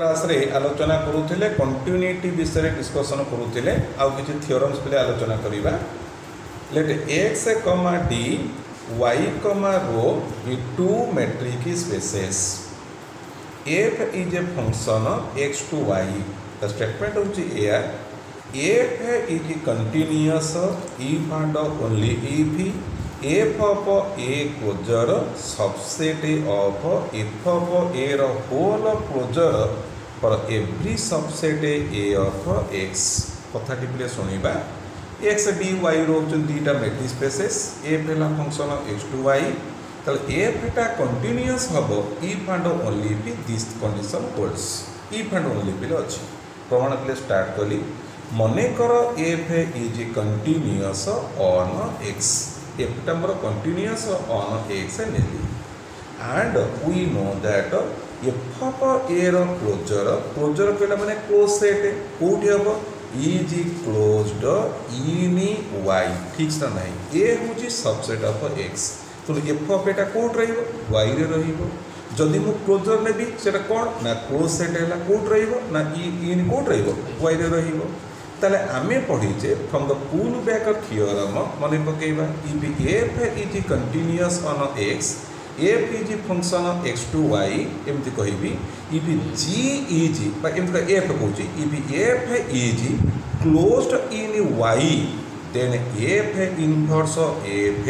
କ୍ଲାସ୍ରେ ଆଲୋଚନା କରୁଥିଲେ କଣ୍ଟିନ୍ୟୁଟି ବିଷୟରେ ଡିସ୍କସନ୍ କରୁଥିଲେ ଆଉ କିଛି ଥିଓରମ୍ସ ପିଲା ଆଲୋଚନା କରିବା let X comma D Y comma rho be two metric spaces F is a function X to Y ତା ଷ୍ଟେଟମେଣ୍ଟ ହେଉଛି ଏହା F is continuous if and only if F of A closure subset of F of A raw whole closure for every subset A of X କଥାଟି ପିଲେ ଶୁଣିବା X D Y ରହୁଛନ୍ତି ଦୁଇଟା metric spaces F ହେଲା function X to Y ତାହେଲେ ଏଫ୍ଟା continuous ହେବ if and only be this condition holds if and only ପିଲେ ଅଛି ପ୍ରମାଣ ପିଲେ ଷ୍ଟାର୍ଟ କଲି ମନେକର F is continuous on X ଏଫ୍ଟା ମୋର କଣ୍ଟିନ୍ୟୁଅସ୍ ଅନ୍ ଏକ୍ସ ନେଲି and we know that f of a ର କ୍ଲୋଜର କ୍ଲୋଜର କହିଲା ମାନେ କ୍ଲୋଜ୍ ସେଟ୍ କେଉଁଠି ହେବ ଇଜ୍ କ୍ଲୋଜ୍ଡ ଇନ୍ ୱାଇ ଠିକ୍ ନା ନାହିଁ ଏ ହେଉଛି ସବସେଟ୍ ଅଫ୍ ଏକ୍ସ ତେଣୁ ଏଫ୍ ଅଫ୍ ଏଟା କେଉଁଠି ରହିବ ୱାଇରେ ରହିବ ଯଦି ମୁଁ କ୍ଲୋଜର ନେବି ସେଟା କ'ଣ ନା କ୍ଲୋଜ୍ ସେଟ୍ ହେଲା କେଉଁଠି ରହିବ ନା ଇ ଇନ୍ କେଉଁଠି ରହିବ ୱାଇରେ ରହିବ ତାହେଲେ ଆମେ ପଢ଼ିଛେ from the pull back theorem ମନେ ପକାଇବା if F is continuous on X F is function X to Y এমতি কহবি ইভি জি ইজ বা এমতি F কৌছি if F is closed in Y then F inverse F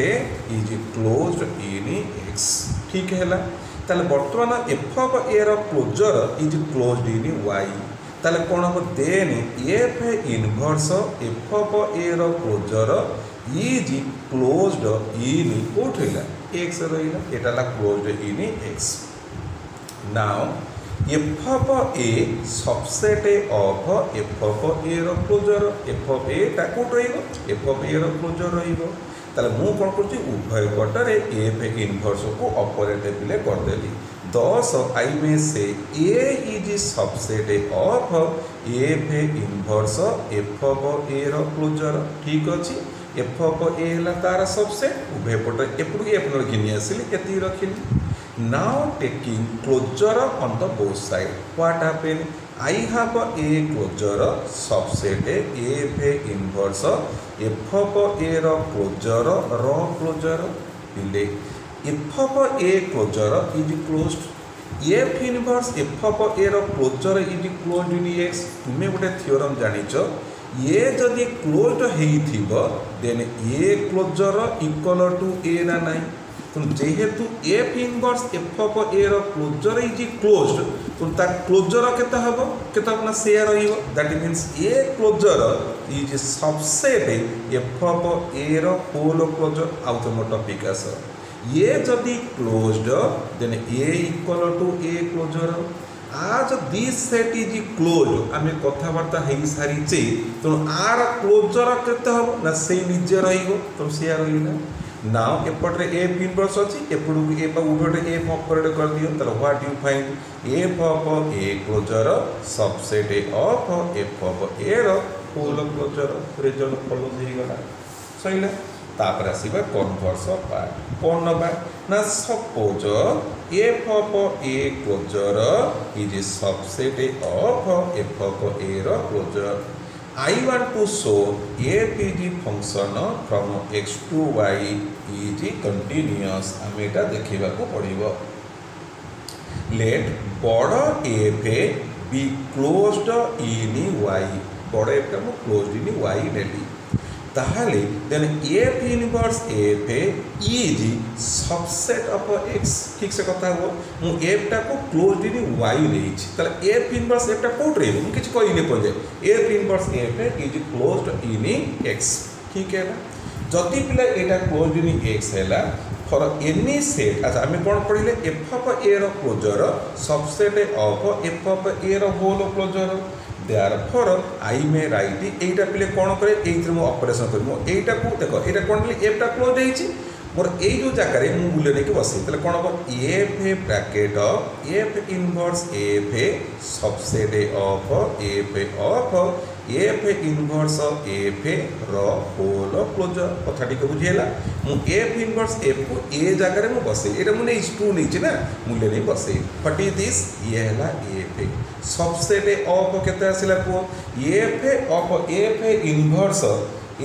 is closed in X ঠিক হল তাহলে বর্তমান F of A র closure is closed in Y তাহলে কোণ হব then F inverse F of A র ক্লোজর ইজ ক্লোজড ইন কোথায় ಎಕ್ಸ್ ರೈಲ ಇದೆಲ್ಲ ಕ್ಲೋಸ್ಡ್ ಇನ್ ಎಕ್ಸ್ ನಾವು f of A subset of f of A ರ ಕ್ଲୋଜର୍ ଏଫ୍ ଅଫ୍ ଏ ତା କେଉଁଠି ରହିବ ଏଫ୍ ଅଫ୍ ଏ ର କ୍ଲୋଜର୍ ରହିବ ତାହେଲେ ମୁଁ କ'ଣ କରୁଛି ଉଭୟ ପଟରେ ଏଫ୍ ଇନଭର୍ସକୁ ଅପରେଟ୍ ପିଲେ କରିଦେଲି ଦଶ I may say A is subset of f inverse f of A ର କ୍ଲୋଜର୍ ଠିକ୍ ଅଛି एफ़ को ए है तार सबसेट उभय पट एपटू एपट घिनी आसिली now taking closure on the both side. What happen I have A closure subset f A inverse f को ए रो क्लोजर क्लोजर पिले एफ़ को A closure is close f inverse f को A closure is close in X तुम्हें गोटे theorem जानिच A ଯଦି closed ହେଇଥିବ then A closure equal to A ନା ନାହିଁ ତେଣୁ ଯେହେତୁ F inverse F of A ର କ୍ଲୋଜର ଇଜ୍ କ୍ଲୋଜ୍ଡ ତେଣୁ ତା କ୍ଲୋଜର କେତେ ହେବ କେତେ ହେବ ନା ସେୟା ରହିବ that means A closure is subset F of A ର ହୋଲ୍ କ୍ଲୋଜର ଆଉ ତୁମ ଟପିକ୍ ଆସ ଏ ଯଦି closed then A equal to A closure আজ দিস সেট ইজ ক্লোজ আমি কথাবার্তা হয়ে সারিছে। তেমন আর ক্লোজর কেতে হব না, সেই নিজে রহব তেমন সে রহলা নাও এপটে এফ ইনভর্স অছি এপটকু এফ উপরে এফ অপরেট করদিও তাহলে what you find f of A closure subset of f of A role closure result follows হয়ে গলা সরিলা তাপরে আসবা কনভর্স পার্ট কোণ নবা ନା suppose F of A closure is subset of F of A ର closure I want to show f is function from x to y is continuous ଆମେ ଏଇଟା ଦେଖିବାକୁ ପଡ଼ିବ let ବଡ଼ f be closed in y ବଡ଼ fଟା ମୁଁ closed in y ନେଲି তাহলে then f inverse f is subset of X ঠিকসে কথা হব মু এফটা কু ক্লোজ ইন ওয়াই নেইছি তাহলে এফ ইনভর্স এফটা কোট রহিব মু কিছু কইনি পর্যন্ত f inverse f is close in X ঠিক হেলা যদি পিলা এটা ক্লোজ ইন এক্স হেলা ফর এনি সেট আচ্ছা আমি কোণ পড়লে এফ অফ এ র closure subset of f of A র whole closure therefore I may write ଏଇଟା ପିଲେ କ'ଣ କରେ ଏଇଥିରେ ମୁଁ ଅପରେସନ୍ କରିବି ମୁଁ ଏଇଟାକୁ ଦେଖ ଏଇଟା କ'ଣ କଲି ଏଫ୍ଟା କ୍ଲୋଜ୍ ହେଇଛି ମୋର ଏଇ ଯେଉଁ ଜାଗାରେ ମୁଁ ମୂଲ୍ୟ ନେଇକି ବସେଇ ତାହେଲେ କ'ଣ ହେବ f bracket of f inverse f subset of f of f inverse f role close कथाटी को बुझेगा मुझे एफ़ इनवर्स एफ़ को ए जगार मुझे बसे ये मुझे टू नहीं मूल्य नहीं बसे फट दिस् ये एफ़ सबसेट अफ के आसला कह f of f inverse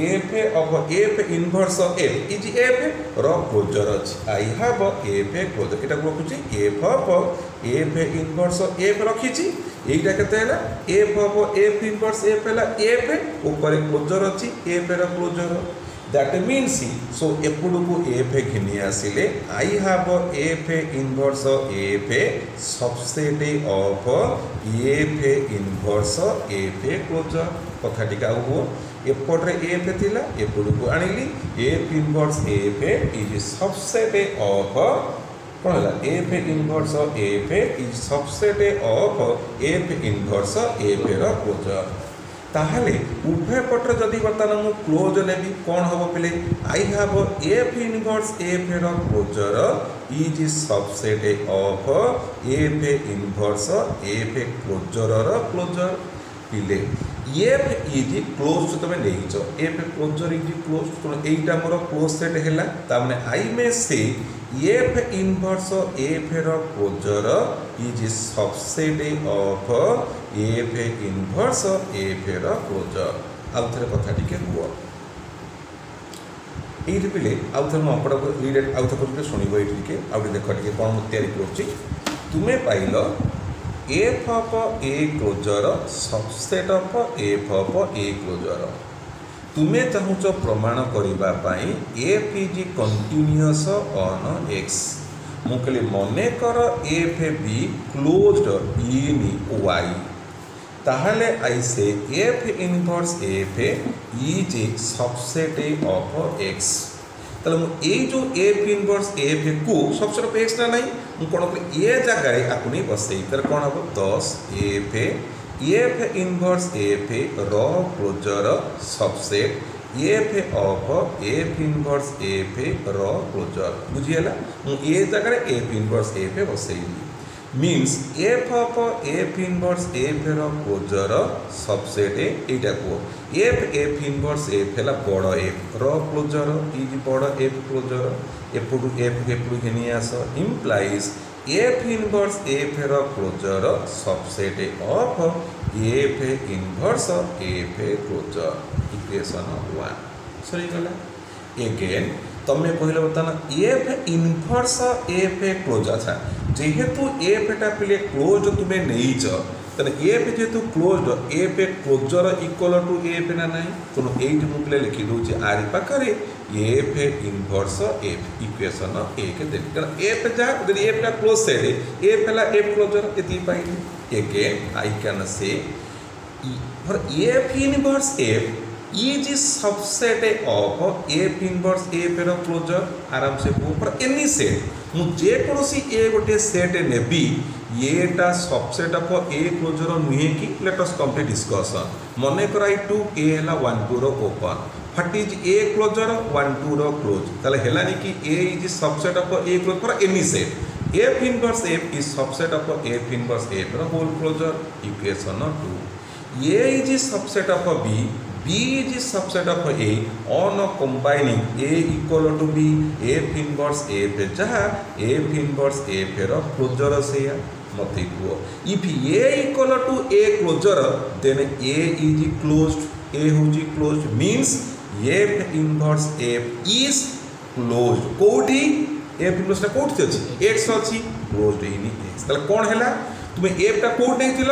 f of f inverse f is f Roger अच्छे आई हाव एफ़ क्लोजर ये रखुच्छी f of f inverse f रखी এইটাಕ್ಕೆ ಹೇಳ ಎಫ್ ಹಬ ಎಫ್ ಇನ್ವರ್ಸ್ ಎಫ್ ಹೇಳ ಎಫ್ ಉಪರೆ ಕ್ಲೋಜರ್ ಅಚ್ಚಿ ಎಫ್ ರ closure that means so এপটকু এফ এ ঘিনি আসলে I have f A inverse f A subset of f A inverse f A closure কথাটি কাউ হো, এপটরে এফ লা এপটকু আনিলি f inverse f A is subset of କ'ଣ ହେଲା F inverse F is subset of F inverse F ର closure ତାହେଲେ ଉଭୟ ପଟରେ ଯଦି ବର୍ତ୍ତମାନ ମୁଁ କ୍ଲୋଜ୍ ନେବି କ'ଣ ହେବ ପିଲେ I have F inverse F ର closure is subset of F inverse F କ୍ଲୋଜରର closure ପିଲେ ଏଫ୍ ଇଜ୍ କ୍ଲୋଜ୍ ତୁମେ ନେଇଛ ଏଫ୍ କ୍ଲୋଜର ଇଜ୍ କ୍ଲୋଜ୍ ତେଣୁ ଏଇଟା ମୋର କ୍ଲୋଜ୍ ସେଟ୍ ହେଲା ତାମାନେ ଆଇ ମେ ସେ ଏଫ୍ ଇନଭର୍ସ ଏଫ୍ ର closure is subset of F inverse F ର କ୍ଲୋଜର ଆଉ ଥରେ କଥା ଟିକେ କୁହ ଏଇଠି ପିଲେ ଆଉ ଥରେ ମୁଁ ଆପଣଙ୍କୁ ରିଡ୍ ଆଉ ଥରେ ଟିକେ ଶୁଣିବ ଏଇଠି ଟିକେ ଆଉ ଟିକେ ଦେଖ ଟିକେ କ'ଣ ମୁଁ ତିଆରି କରୁଛି ତୁମେ ପାଇଲ F of A closure subset of F of A closure ତୁମେ ଚାହୁଁଛ ପ୍ରମାଣ କରିବା ପାଇଁ F is continuous on X ମୁଁ କହିଲି ମନେକର F be closed in Y ତାହେଲେ I see F inverse F is subset of X ତାହେଲେ ମୁଁ ଏଇ ଯେଉଁ F inverse ଏଫ୍କୁ subset of X ନା ନାହିଁ ମୁଁ କ'ଣ କଲି ଏ ଜାଗାରେ ଆକୁ ନେଇ ବସେଇ ତାହେଲେ କ'ଣ ହେବ ଦଶ F inverse f raw subset f of f inverse f raw closure बुझीगला ए जगह f inverse f बसैली means f of f inverse f raw closure subset एटा कह एफ़ एफ़ इनवर्स एफ़ है बड़ एफ़ र्लोजर इज़ बड़ f closure एपटू एफ़ एपटू घेनी आस implies f inverse f raw closure subset of f inverse f A closure equation one सरीगला again तुम्हें कहल बर्तमान f inverse f A closure था। जेहेतु एफ़ एटा पे क्लोज तुम्हें नहींच তাহলে এফ যেহেতু closed F closure equal to F না নাই তেমন এইটি মু লিখি দেছি আরি পাখে এফ ইনভর্স এফ ইকুয়েসন এক দেবি কারণ এফ যা যদি এফটা ক্লোজ সেট এফ হল এফ ক্লোজর এতি পাইলি আই ক্যান সে ধর এফ f এফ ये जी सबसेट है ऑफ़ एफ़ इनवर्स ए फेर क्लोजर आराम से कहो एनी सेट मुकोसी ए गोटे सेट ने येटा सबसेट अफ ए क्लोजर नुहे कि लेटस कंप्लीट डिस्कसन मन कर टू ए है वन टू रोपन what is A closure one two रोज तेल कि A is subset of A close पर any set f inverse f is subset of f inverse f whole closure equation two A is subset of B B is a subset of A on a combining A equal to B F inverse F जहाँ F inverse F ର closure ସେଇଆ ମୋତେ କୁହ if A equal to A closure then A is closed A ହେଉଛି closed means F inverse F is closed कोठी F inverse ଟା କୋଠି ଅଛି X ଅଛି closed ହେଇନି X ତାହେଲେ କ'ଣ ହେଲା ତୁମେ F ଟା କୋଠି ନେଇଥିଲ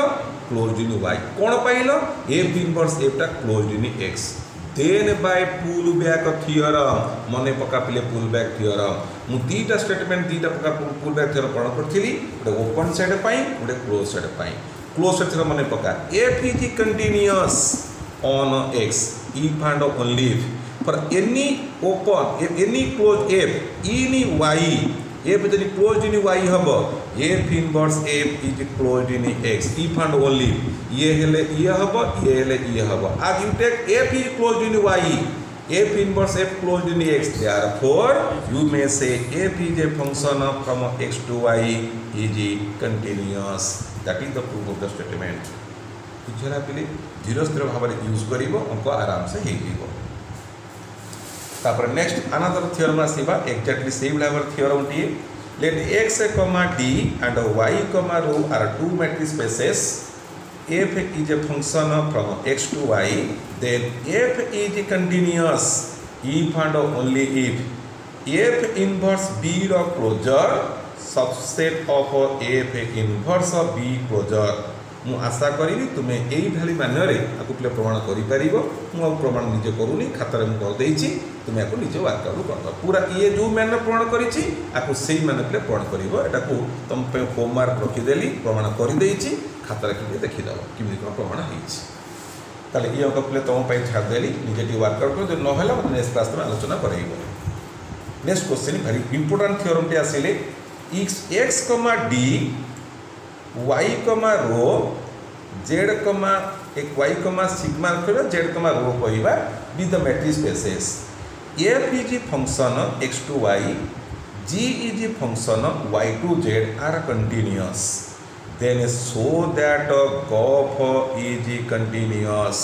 क्लोज इन वाई कौन पाइल? F inverse एफ्टा close in X then by pull back theorem मन पका पिले पुल बैक थीअरम मुझ दीटा स्टेटमेंट दीटा पका पुल बैक थीअर कौन करी गोटे ओपन सैड गोटे close set close set theorem मन पका. F is continuous on X if and only if for any open any close f in Y f जदि क्लोज इन वाई हम ये f inverse f is closed in X if and only ये हेले ये हब ये हेले ये hub as you take f is closed in Y f inverse f closed in X therefore you may say f is a function of comma x to y is continuous that is the proof of the statement ବୁଝିଲା ପିଲି ଧୀରସ୍ଥିର ଭାବରେ use କରିବ ଅଙ୍କ ଆରାମସେ ହେଇଯିବ ତାପରେ next another theorem ଆସିବା exactly ସେଇଭଳି ଭାବରେ ଥିଓରମ୍ଟିଏ let x comma d and y comma rho are two matrix spaces f is a function from x to y then f is continuous if and only if f inverse b ର closure subset of f inverse b closure ମୁଁ ଆଶା କରିବି ତୁମେ ଏଇଭଳି ମାନ୍ୟରେ ଆକୁ ପିଲା ପ୍ରମାଣ କରିପାରିବ ମୁଁ ଆଉ ପ୍ରମାଣ ନିଜେ କରୁନି ଖାତାରେ ମୁଁ କରିଦେଇଛି তুমি এখন ନିଜ ୱାର୍କଆଉଟ୍ କରିଦେବ ପୁରା ଇଏ ଯେଉଁମାନେ ପ୍ରମାଣ କରିଛି ଆକୁ ସେଇମାନଙ୍କରେ ପ୍ରମାଣ କରିବ ଏଟାକୁ ତୁମ ପାଇଁ ହୋମୱାର୍କ ରଖିଦେଲି ପ୍ରମାଣ କରିଦେଇଛି ଖାତାରେ କେମିତି ଦେଖିଦେବ କେମିତି କ'ଣ ପ୍ରମାଣ ହେଇଛି ତାହେଲେ ଇଏ ଅଙ୍କ ପିଲା ତୁମ ପାଇଁ ଛାଡ଼ିଦେଲି ନିଜେ ଟିକେ ୱାର୍କଆଉଟ୍ କର ଯଦି ନହେଲା ମୋତେ ନେକ୍ସଟ କ୍ଲାସ୍ ତୁମେ ଆଲୋଚନା କରାଇବ ନେକ୍ସଟ କ୍ୱେଶ୍ଚିନ୍ ଭାରି ଇମ୍ପୋର୍ଟାଣ୍ଟ ଥିଓରମ୍ଟି ଆସିଲେ X X comma d Y comma rho Z comma Y comma sigma କହିବା ଜେଡ଼ କମା ରୋ କହିବା be the metric spaces f is function X to Y g is function Y to Z are continuous then so that g of is continuous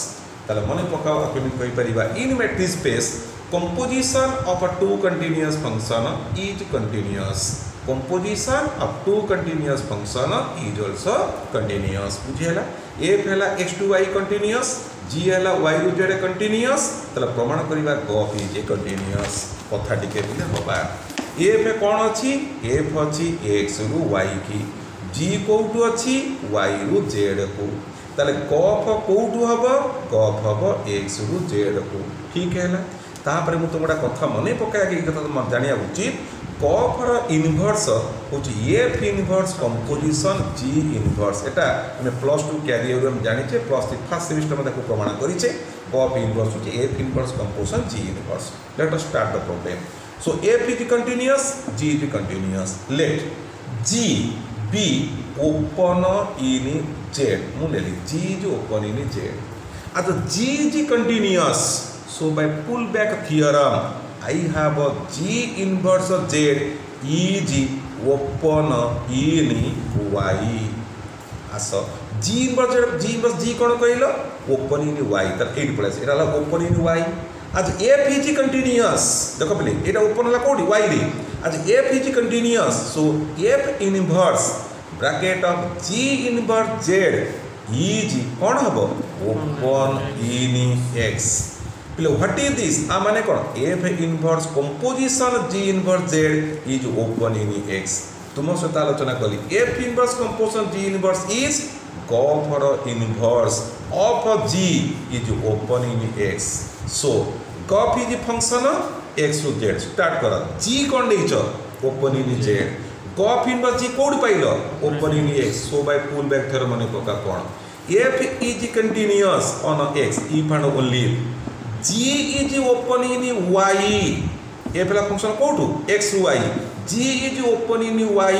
मन पकापर in metric space composition of two continuous function is continuous composition of two continuous function is also continuous बुझेगा f है X to Y continuous y continuous g ହେଲା y ରୁ z continuous ତାହେଲେ ପ୍ରମାଣ କରିବା ଗଫ is a continuous କଥା ଟିକେ ଟିକେ ହବା f କ'ଣ ଅଛି f ଅଛି x ରୁ y କି g କୋଉଠୁ ଅଛି y ରୁ z କୁ ତାହେଲେ ଗଫ କୋଉଠୁ ହବ ଗଫ ହବ x ରୁ z କୁ ଠିକ ହେଲା ତାପରେ ମୁଁ ତୁମ ଗୋଟେ କଥା ମନେ ପକାଇବା ଏଇ କଥା ତୁମ ଜାଣିବା ଉଚିତ कफ्र इनभर्स हूँ F inverse composition G inverse एटा प्लस टू क्यारिययर जाने प्लस थ्री फास्ट सेमिस्टर में प्रमाण करे कफ इनभर्स हूँ f inverse composition g inverse let us start the problem so f is continuous g is continuous let g be open in Z मुझे g is open in Z अच्छा g is continuous so by pull back theorem I have a G inverse Z. Is open in Y. As g inverse g inverse g কোণ কইল open in Y তার এইটি পড়ে আসে এটা হলো open in Y as f is continuous দেখো পিলে এটা ওপন হলা কোটি ওয়াই রে as f is continuous so f inverse bracket of g inverse Z is কোণ হব ওপন ইন এক্স એટલે વોટ ઇઝ ધીસ આ મને કોણ f inverse composition g inverse Z is open in X ତୁମ ସହିତ ଆଲୋଚନା କଲି f inverse composition g inverse is ଗଫର inverse of g is open in X so g of is function X to Z start କର G କ'ଣ ନେଇଛ open in Z g of inverse g କେଉଁଠି ପାଇଲ open in X so by pull back theorem ମନେ ପକା କ'ଣ f is continuous on X if and only if g is opening y એ પેલા ફંક્શન કોટુ x y g is opening y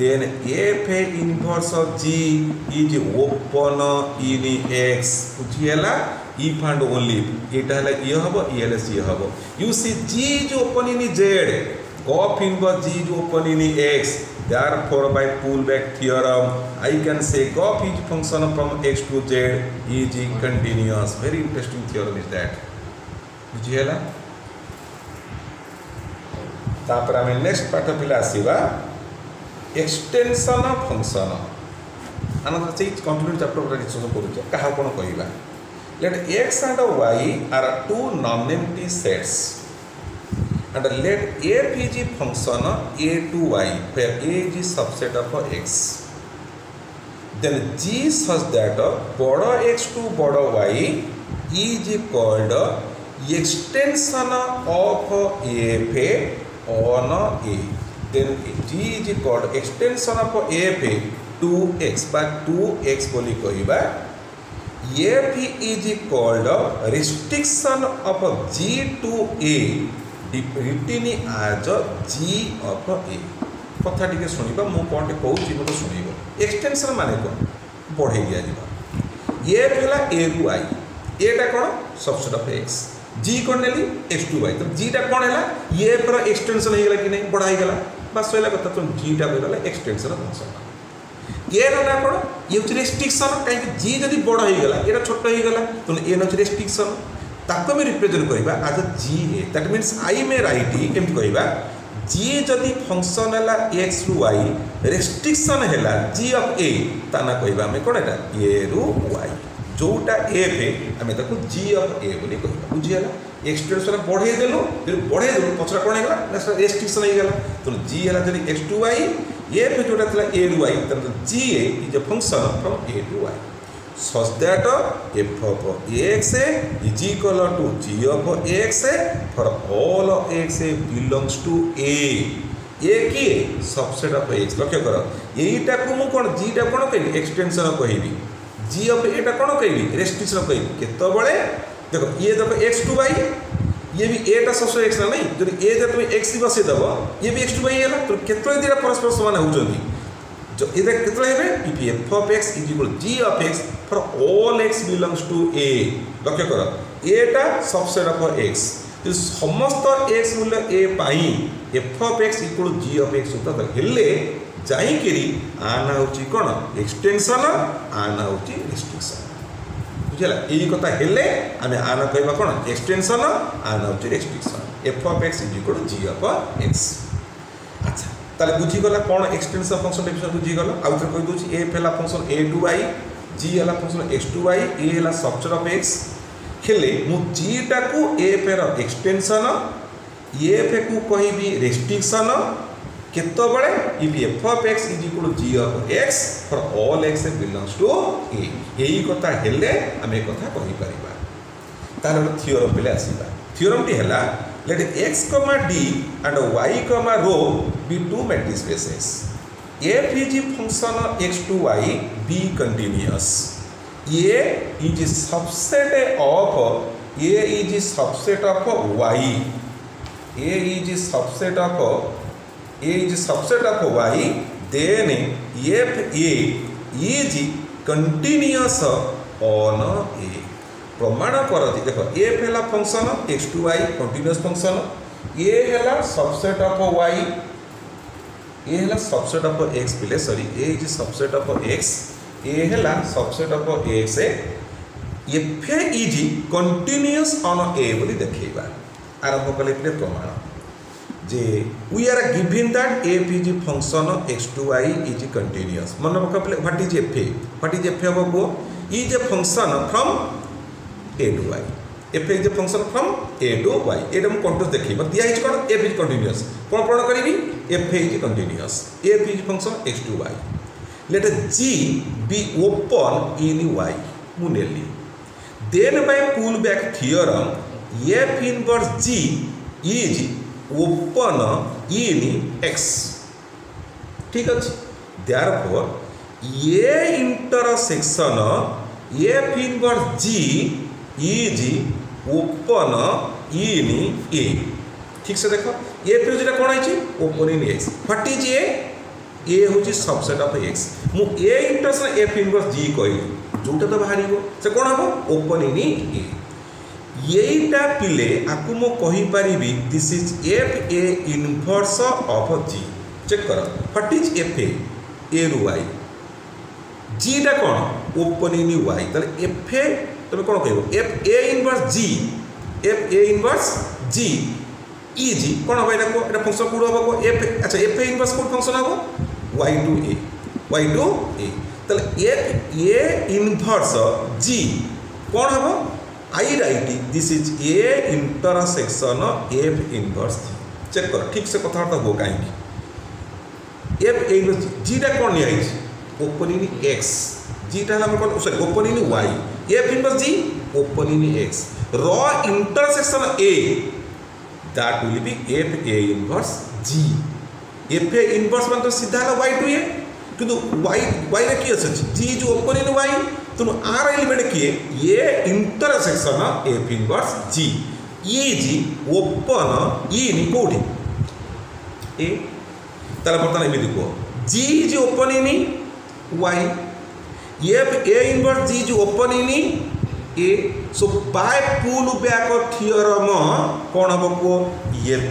then f inverse of g is open in x বুঝি হেলা if and only এটা হেলা ইয়ে হব ইয়ে হেলা সিয়ে হব you see g is open in z golf inverse g is open in x therefore by pull back theorem i can say gf is function from x to z is continuous very interesting theorem is that ବୁଝିହେଲା ତାପରେ ଆମେ next ପାଠ ପିଲା ଆସିବା extension function ଆମେ ସେଇ continue chapter ଉପରେ discussion କରୁଛେ କାହା କ'ଣ କହିବା let X and Y are two non empty sets and let f is a function a to y where a is a subset of x then g such that border x to border y is called extension of f on a then g is called extension of f to x বা to x বলি কহবা f is called restriction of g to A written as g of a কথা টিকে শুনিবা মু কোনটি কৌছি মতো শুনিব extension মানে কোন বড়াই দিয়া যা এ হলা এ রু আই এটা কোণ সবসেট অফ এক্স জি কোণ নেলি এক্স টু ওয়াই তো জিটা কোণ হলা এ পর এক্সটেনশন হয়ে গেল কি নাই বড়া হয়ে গেল বাস সইলা কথা তো জিটা হয়ে গেল এক্সটেনশন ফংশন কে হলা কোণ ইয়ে হচ্ছে রেস্ট্রিকশন কাইকি জি যদি বড় হয়ে গেল এটা ছোট হয়ে গেল তো এ হচ্ছে রেস্ট্রিকশন ताको में रिप्रेजेंट करवा आज जी ए that means I may write M कह जी जदि फ़ंक्शन है एक्स रु वाई रेस्ट्रिक्सन है जी अफ ए ना कह कौन ए रु वाई जोटा एफ़ आम जी अफ ए कह बुझीगला एक्सट्रेस बढ़े देलु जो बढ़े देलु पचरा कौन है रेस्ट्रिक्सन होगा तेनाली जी है जो एक्स टू वाई एफ़ जो ए रु वाई तो g A function from A to Y such that f of x is equal to g of x for all of x belongs to a A किए subset of x लक्ष्य कर यहीटा को मुझे zeta कौन कह extension कह जी of एटा कौन कह रेस्ट्रिक्शन कह केतबले देख ये देख एक्स टू वाई ये भी एटा सबसे एक्स ना नहीं जो ए जब तुम एक्स बसईदेव ये भी एक्स टू वाई है तो केत परस्पर सामान होती So either कितना है PPM for x is equal to g of x for all x belongs to a. লক্ষ্য কর a টা subset of x. তো সমস্ত x মূল্য a pi f of x equal to g of x অর্থাৎ হেলে ଯାଇকরি আনা হচ্ছে কোণ এক্সটেনশন আনা হচ্ছে রেস্ট্রিকশন বুঝলা এই কথা হেলে আমি আনা কহবা কোণ এক্সটেনশন আনা হচ্ছে restriction f of x is equal g of x আচ্ছা তাহলে বুঝিগলা কোণ এক্সটেনসন ফংশন ডেফিনেসন বুঝিগল আউ থরে কই দউছি এফ হেলা function A to Y g হেলা ফংশন এক্স টু ওয়াই এ হেলা স্ট্রকচর অফ এক্স ହେଲେ ମୁଁ ଜିଟାକୁ ଏଫ୍ର ଏକ୍ସଟେନସନ୍ ଇଏଫ୍କୁ କହିବି ରେଷ୍ଟ୍ରିକ୍ସନ୍ କେତେବେଳେ if f of x is equal g of x for all x belongs to A ଏଇ କଥା ହେଲେ ଆମେ ଏ କଥା କହିପାରିବା ତାହେଲେ ଗୋଟେ ଥିଓରମ୍ ପିଲା ଆସିବା ଥିଓରମ୍ଟି ହେଲା let x comma d and y comma rho be two matrix spaces f is a function of x to y be continuous a is a subset of a is a subset of y a is a subset of a is a subset of y then f a is continuous on a प्रमाण करती देख f है function X to Y continuous function ये है subset of Y ये है subset of X पे सरी A is subset of X ये है subset of X f is continuous on A बोली देखा आरंभ कले प्रमाण जे we are given that f is function X to Y is continuous मन पका what is f A what is f एव हम कहो is a function from A to Y f is the function from and Y एटा मुझे continuous देख दिखाई कौन F is continuous कौन पढ़ करी F is continuous F is function X to Y let G be open in Y मुझे then by pull back theorem F inverse G is open in X ठीक अच्छे therefore A intersection F inverse G open in a ঠিক সে দেখ এ ফির যেটা কোণ হয়েছে open in X what is A A হচ্ছে সবসেট অফ এক্স মু A intersection F inverse G কহিলি ଯେଉଁଟା ତ ବାହାରିବ ସେ କ'ଣ ହେବ ଓପନ୍ ଇନ୍ ଏ এইটা পিলে আকু মু কহিপারিবি this is F A inverse of G check কর what is F A A রু ওয়াই জিটা কোণ ওপন ইন ওয়াই তাহলে এফ এ তবে କ'ଣ କହିବ F A inverse G F A inverse G E G କ'ଣ ହେବ ଏଇଟା କୁହ ଏଇଟା ଫଙ୍କସନ୍ କେଉଁଠୁ ହେବ କୁହ ଏଫ୍ ଆଚ୍ଛା ଏଫ୍ ଏ ଇନଭର୍ସ କେଉଁଠି ଫଙ୍କସନ୍ ହେବ Y to A Y to A ତାହେଲେ ଏଫ୍ ଏ ଇନଭର୍ସ ଜି କ'ଣ ହେବ I right this is A intersection F inverse check কর ঠিক সে কথাবার্তা হো কাহিনি এফ ইনভর্স জিটা কোণ নিয়ে ওপেনিং এক্স জিটা হল আমার কোণ sorry open in Y F inverse G open in X. Raw intersection A that will be F A inverse G. F A inverse मान तो सीधा है Y to A किंतु Y Y रे किए सच G जो open in Y तुम R element किए ये intersection F inverse G. ये G open in कोडी A ताला बर्तन एमती कह G जो open in Y If A inverse is open in A, so by pullback of theorem, कौन हम को F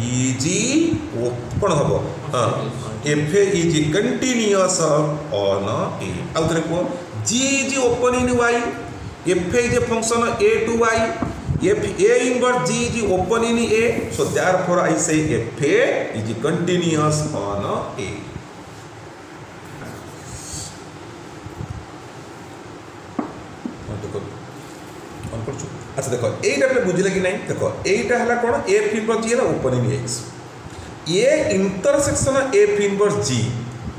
is open हम F is continuous on A. अब तेरे को G is open in Y, F is a function of A to Y. If A inverse G is open in A, so therefore I say F is continuous on A. আচ্ছা ଦେଖ ଏଇଟା ପିଲା ବୁଝିଲେ କି ନାହିଁ ଦେଖ ଏଇଟା ହେଲା କ'ଣ ଏ ଇନଭର୍ସ ଜି ହେଲା open in X A intersection F inverse G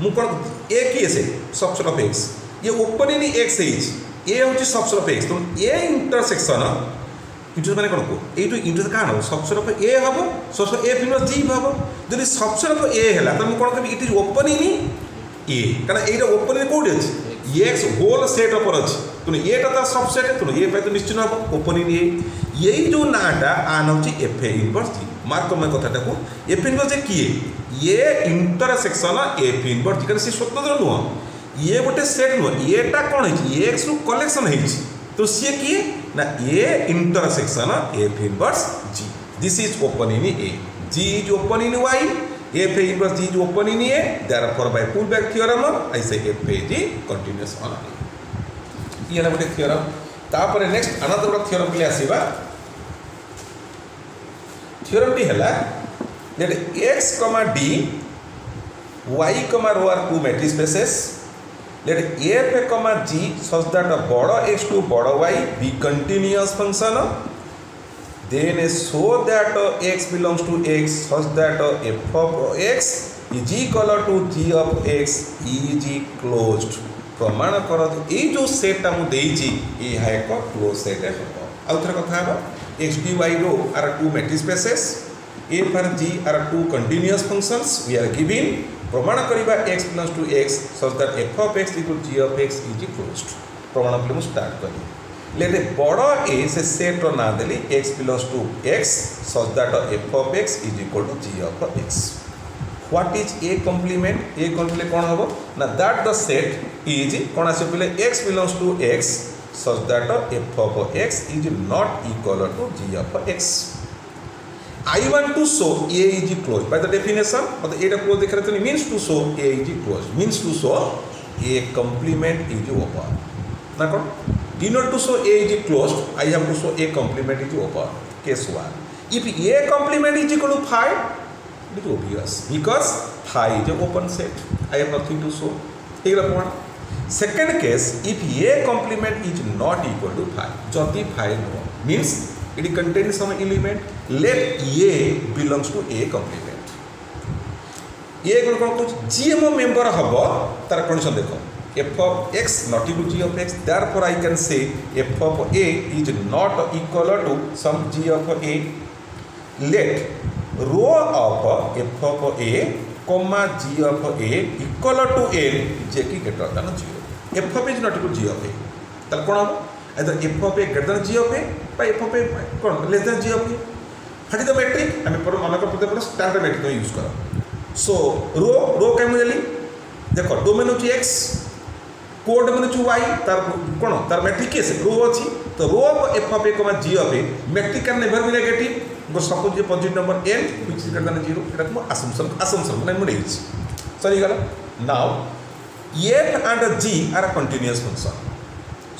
ମୁଁ କ'ଣ ଏ କିଏ ସେ ସବସେଟ୍ ଅଫ୍ ଏକ୍ସ ଇଏ ଓପନିଂ ଏକ୍ସ ହେଇଛି ଏ ହେଉଛି ସବସେଟ୍ ଅଫ୍ ଏକ୍ସ ତେଣୁ ଏ ଇଣ୍ଟରସେକ୍ସନ୍ ইন্টারেস্ট মানে কোণ এইটু ইন্টারেস্ট কাণ হব সবসেট অফ এ হব সবসেট এফ ইনভার্স জি হব যদি সবসেট অফ এ হেলা তাহলে কোণ কবি ইট ইজ ওপেনিং ই এ কারণ এইটা ওপেনিং কোটি আছে एक्स होल सेट ऑफ़ अच्छे तुमने ये सब सेट ये तो निश्चित हम ओपन ही जो नाटा आन होफ इनवर्स जी मार्क मैं कथा को एफ़ इनवर्स किए। ये इंटरसेक्शन एफ़ इनवर्स जी कहीं स्वतंत्र नुह ये गोटे सेट नुह ये कौन एक्स रु कलेक्शन तो सी किए? ना A intersection F inverse G this is open in A G is open in Y F A inverse G is open in A. Therefore, by pullback theorem, I say F A is continuous on A. ये है गोटे theorem तापर next another गोटे theorem के लिए आसवा थियोरमटी है that X comma D Y comma rho are two metric spaces that F A comma G such that बड़ एक्स टू बड़ Y be continuous function then show that x belongs to x such that f of x is equal to g of x is closed ପ୍ରମାଣ କର ଏଇ ଯେଉଁ ସେଟ୍ଟା ମୁଁ ଦେଇଛି ଏହା ଏକ କ୍ଲୋଜ୍ ସେଟ୍ ହେବ ଆଉ ଥରେ କଥା ହେବା X D Y R are two matrix spaces F are G are two continuous functions we are given ପ୍ରମାଣ କରିବା X plus to X such that F of X equal G of X is closed ପ୍ରମାଣ କଲେ ମୁଁ start କରିବି लेकिन बड़ ए से सेट्र ना the X plus to X such that F of X is equal to G of X what is A complement A complement कौन हम ना दैट द सेट इज़ कौन as X belongs to X such that F of X is not equal to G of X I want to show A is close by the definition मतलब ये close देखा mean to show A is close mean to show A complement is open now come denote to show a is closed i have to show a complement is open case 1 if a complement is equal to phi it is obvious because phi is a open set i have nothing to show ठीक है point second case if a complement is not equal to phi जदि phi no means it contains some element let a belongs to a complement ये कौन कुछ G M member हम तार condition देख f of x not equal to g of x. Therefore, i can say f of a is not equal to some g of a. Let rho of f of a comma g of a equal to n जे कि greater than zero F of A not equal G of A कौन हम either F of A greater than G of A बा F of ए कौन less than G of A फट is the आम पर मन करते पर स्टैंडर्ड मैट्रिक यूज़ कर सो रो रो कहीं मुझे देख डोमेन हूँ एक्स कोड मैंने जो वाई तार कौन तार से रो अच्छी तो रो अब F of A comma G of A metrical never भी नेगेट सपोज़ ये पजिट नंबर एन हुई दिन ज़ीरो आसमसन आसमसन मैंने मुझे Sargal now F and G are continuous function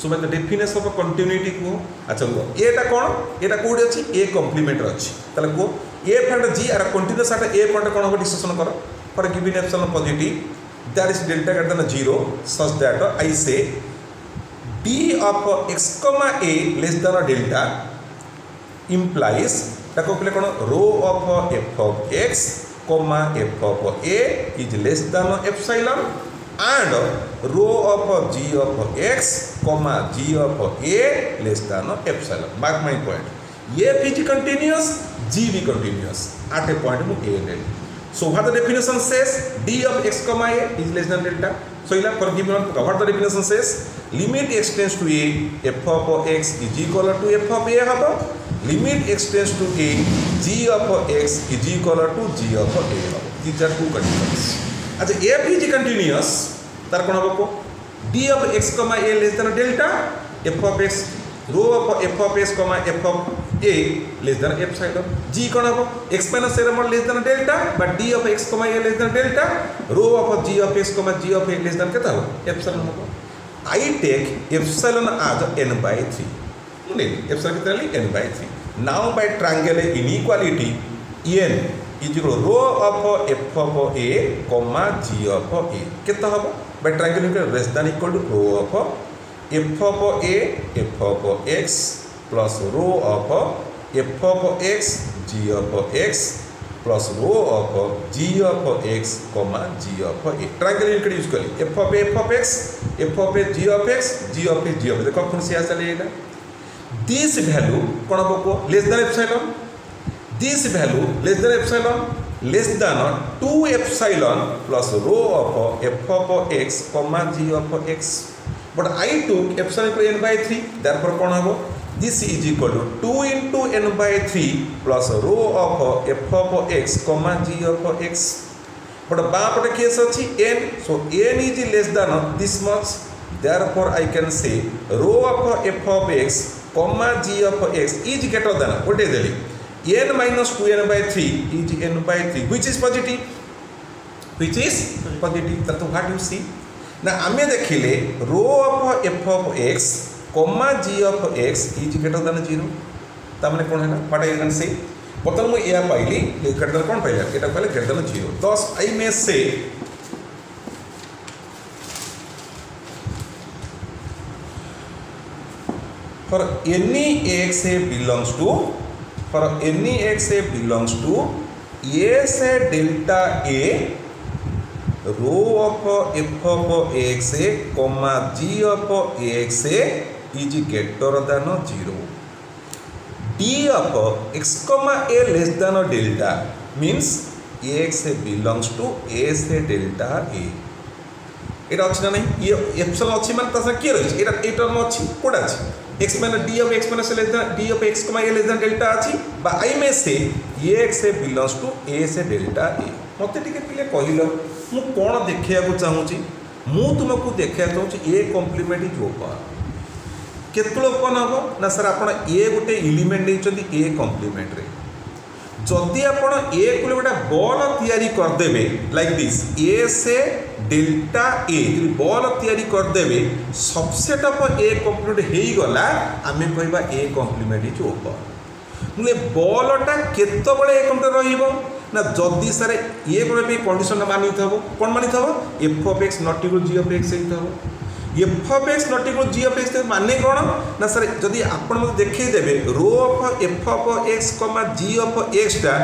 so मैं डेफिनेस अफ कंटिन्यूटी कह अच्छा कह एटा कौन एटा कौटे अच्छी ए कम्प्लीमेंट अच्छी कह F and G are continuous A F and कौन हम डिस्कसन कर for given epsilon positive that is delta greater than 0 such that I say d of x comma a less than or delta implies ତାକୁ କହିଲେ କ'ଣ rho of f of x comma f of a is less than epsilon and rho of g of x comma g of a less than epsilon mark my point f is continuous g be continuous at a point mu a and So what the definition says d of x comma a is less than delta. So you have forgiven what the definition says limit x tends to a f of x is equal to f of a hobo limit x tends to a g of x is equal to g of a hobo. These are two conditions. As a f is continuous তার কোন হব d of x comma a less than delta f of x rho of f of x comma f of A less than F G कौन हम x minus एर mod less than delta but D of X comma A less than delta rho of G of X comma G of A less than के हम एफसएल हम आई take एफसएल आज N by three मुझे epsilon के N by three now by triangle inequality N is equal rho of F of A comma G of A के हम by triangle less than equal to rho of F of F of X plus rho of f of x g of x plus rho of g of x comma g of x triangle इनकड़ use करी f of f of x f of g of x g of x g of x देखो कौन सी answer लेगा this value कौन बको less than epsilon this value less than epsilon less than 2 epsilon plus rho of F of X comma G of X but I took epsilon equal to n/3 therefore कौन हबो this is equal to 2 into n by 3 plus rho of f of x comma g of x but baap the case achi n so n is less than this much therefore i can say rho of f of x comma g of x is greater than what is it n minus 2n by 3 is n by 3 which is positive which is positive that what you see now ame dekhile rho of f of x comma g of x is greater than 0 ତାମାନେ କ'ଣ ହେଲା what I can say ବର୍ତ୍ତମାନ ମୁଁ ଏହା ପାଇଲି greater ଦେନ୍ କ'ଣ ପାଇଲା ଏଇଟା କହିଲେ greater then zero thus I may say for any x a belongs to for any x a belongs to a say delta a rho of f of x a comma g of x a is greater than 0 d of x comma a less than or delta means x belongs to a say delta a এটা ଅଛି ନା ନାହିଁ ଇଏ ଏପ୍ସଲ୍ ଅଛି ମାନେ ତା ସାଙ୍ଗେ କିଏ ରହିଛି ଏଇଟା ଏଇଟା ଅଛି କୋଉଟା ଅଛି x ମାନେ d of x minus less than d of x comma a less than delta ଅଛି ବା I may say x belongs to a say delta a ମୋତେ ଟିକେ ପିଲେ କହିଲ ମୁଁ କ'ଣ ଦେଖେଇବାକୁ ଚାହୁଁଛି ମୁଁ ତୁମକୁ ଦେଖେଇବାକୁ ଚାହୁଁଛି ଏ କମ୍ପ୍ଲିମେଣ୍ଟ ଇଜ୍ ଓପନ୍ କେତେବେଳେ ଓପନ୍ ହେବ ନା ସାର୍ ଆପଣ ଏ ଗୋଟେ ଇଲିମେଣ୍ଟ ନେଇଛନ୍ତି ଏ କମ୍ପ୍ଲିମେଣ୍ଟରେ ଯଦି ଆପଣ ଏ କୁ ଗୋଟେ ବଲ୍ ତିଆରି କରିଦେବେ ଲାଇକ୍ ଦିସ୍ ଏ ସେ ଡେଲ୍ଟା ଏ ଯଦି ବଲ୍ ତିଆରି କରିଦେବେ ସବସେଟ୍ ଅଫ୍ ଏ କମ୍ପ୍ଲିମେଣ୍ଟ ହେଇଗଲା ଆମେ କହିବା ଏ କମ୍ପ୍ଲିମେଣ୍ଟ ଇଜ୍ ଓପନ୍ ମୁଁ ବଲ୍ଟା କେତେବେଳେ ଏ କମ୍ପ୍ଲିମେଣ୍ଟ ରହିବ ନା ଯଦି ସାର୍ ଇଏ ଗୋଟେ ବି କଣ୍ଡିସନଟା ମାନିଥିବ କ'ଣ ମାନିଥିବ F of X not equal G of X ହେଇଥିବ F of X not equal G of X মানে কোণ না স্যার যদি আপন মতো দেখাই দেবে rho of F of X comma G of extra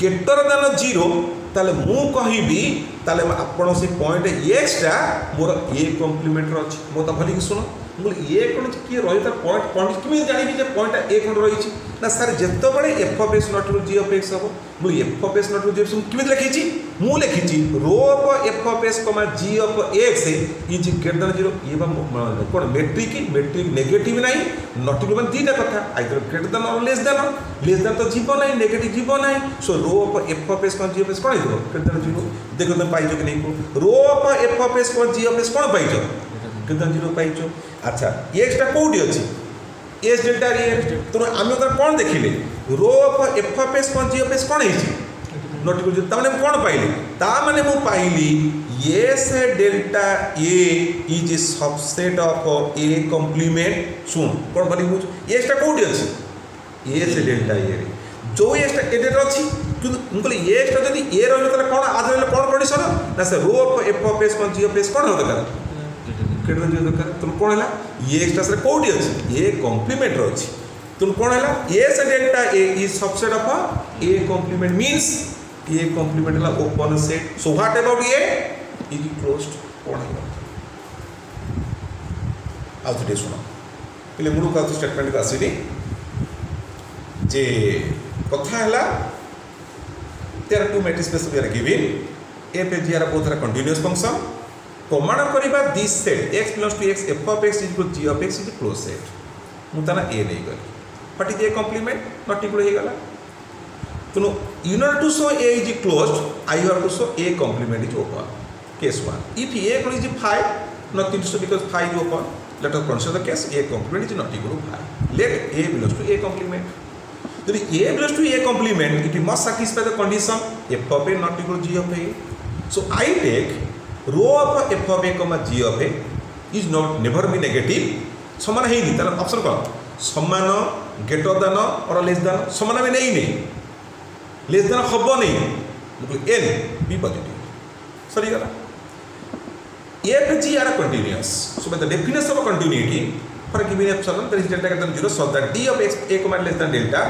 greater than zero তাহলে মু কহিবি তাহলে আপনার সেই পয়েন্ট এক্সটা মোর এ কমপ্লিমেন্টর অ মো তো ভলিকি শুণ ଏ କ'ଣ କିଏ ରହିବ ତାର ପଏଣ୍ଟ ପଏଣ୍ଟ କେମିତି ଜାଣିବି ଯେ ପଏଣ୍ଟଟା ଏ କ'ଣ ରହିଛି ନା ସାର୍ ଯେତେବେଳେ F of X not G of X ହେବ ମୁଁ F of X not G of କେମିତି ଲେଖିଛି ମୁଁ ଲେଖିଛି rho of F of X comma G of X is greater than zero ଇଏ ବା କ'ଣ ମେଟ୍ରିକ୍ ମେଟ୍ରିକ୍ ନେଗେଟିଭ୍ ନାହିଁ ନଟ୍ ଇକ୍ୱାଲ୍ ମାନେ ଦୁଇଟା କଥା either greater than or less than less than ତ ଯିବ ନାହିଁ ନେଗେଟିଭ୍ ଯିବ ନାହିଁ so rho of F of X comma G of X କ'ଣ ହେଇଥିବ ଗ୍ରେଟର ଦାନ୍ ଜିରୋ ଦେଖ ତମେ ପାଇଛ କି ନାହିଁ rho of F of X comma G of X କ'ଣ ପାଇଛ ଗ୍ରେଟର ଦାନ୍ ଜିରୋ ପାଇଛ अच्छा ये एक्सटा कौटी अच्छी ये डेल्टा ये तेणु आम तर कौन देखिले रो एफ एफ एस कौन जी एफ एस कौन है नोटिफिकेशन तमें कौन पाइली ताने मुझे पाइली ये से delta A is A subset of A complement सुन कौन बोली कौन एक्सटा कौटी अच्छी ये से डेल्टा ए जो एक्सटा ए डेल्टा अच्छी কিন্তু মু কলি এক্সটা যদি এ রহলে তাহলে কোণ আজ রহলে কোণ কন্ডিশন না সে রো এফ এফ এস কোণ জিও এফ এস কোণ হতে কারণ କେଡ଼େ ଯିବା ଦରକାର ତେଣୁ କ'ଣ ହେଲା ଏ ଏକ୍ସଟ୍ରା କେଉଁଠି ଅଛି ଏ କମ୍ପ୍ଲିମେଣ୍ଟର ଅଛି ତେଣୁ କ'ଣ ହେଲା A say delta A is subset of A complement means A complement ହେଲା open set so what about A is closed କ'ଣ ହେଲା ଆଉ ଟିକେ ଶୁଣ ହେଲେ ମୂଳକୁ ଆଉ ଷ୍ଟେଟମେଣ୍ଟକୁ ଆସିଲି ଯେ କଥା ହେଲା there are two matrix spaces we are given a pe g are both are continuous function प्रमाण करवा the set X plus to X F X is to G of X is close set मुझे ए नहीं गली फटी दिए complement नटिकुल होगा तेणु यूनर to show A is close I your to show A complement is open case one if A गुण is phi nothing to show because phi is open let of consider the case A complement is नटिकुल phi let A belongs to A complement G A plus to A complement it must satisfy the condition F of A नटिकुल G of A so I take rho of F of A comma G of A is not, never भी negative, सामान है option कौन सामान, gate दान, और less दान, सामान भी नहीं लेस दान हम नहीं एन भी positive सरीगला F G are continuous so मैं definition of continuity for given delta zero so that D of X A comma less than delta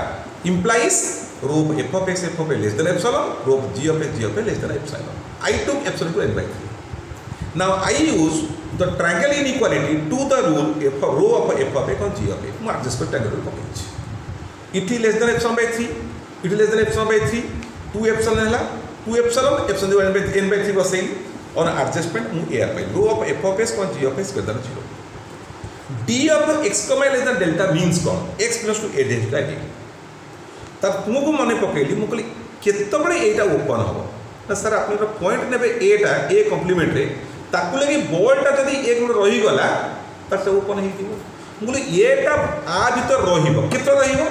implies rho of F of X F of A less than epsilon rho of G of X G of A less than epsilon I to epsilon to N by three Now I use the triangle inequality to the rule f of rho of f of x on g of a. ମୁଁ adjust କରି triangle rule ପକେଇଛି ଇଠି less then epsilon by three ଇଠି less then epsilon by three two epsilon ହେଲା two epsilon epsilon ଯେଉଁ N by N by three ବସେଇଲି on adjustment ମୁଁ air ପାଇଲି rho of F of S କ'ଣ G of S greater than zero D of X comma less than delta means କ'ଣ X plus to A delta D ତା ତୁମକୁ ମନେ ପକେଇଲି ମୁଁ କହିଲି କେତେବେଳେ ଏଇଟା ଓପନ୍ ହେବ ନା ସାର୍ ଆପଣଙ୍କର ପଏଣ୍ଟ ନେବେ ଏଟା ଏ କମ୍ପ୍ଲିମେଣ୍ଟରେ ତାକୁ ଲାଗି ବଲ୍ଟା ଯଦି ଏ ଗୋଟେ ରହିଗଲା ତାର ସେ ଓପନ୍ ହେଇଯିବ ମୁଁ କହିଲି ଏଟା ଆ ଭିତରେ ରହିବ କେତେ ରହିବ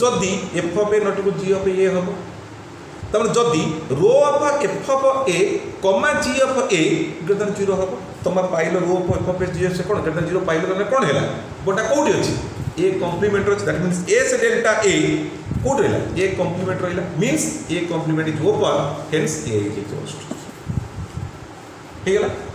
ଯଦି ଏଫ୍ ଅଫ୍ ଏ ନଟିକୁ ଜି ଅଫ୍ ଏ ହେବ ତାମାନେ ଯଦି rho of F of A comma G of A greater then zero ହେବ ତମେ ପାଇଲ rho of F of A G of A କ'ଣ ଗ୍ରେଟର ଦେନ୍ ଜିରୋ ପାଇଲ ତମେ କ'ଣ ହେଲା ଗୋଟା କେଉଁଠି ଅଛି ଏ କମ୍ପ୍ଲିମେଣ୍ଟ ଅଛି that means S delta A କେଉଁଠି ରହିଲା ଏ କମ୍ପ୍ଲିମେଣ୍ଟ ରହିଲା means A complement is open hence A is ठीक है ना?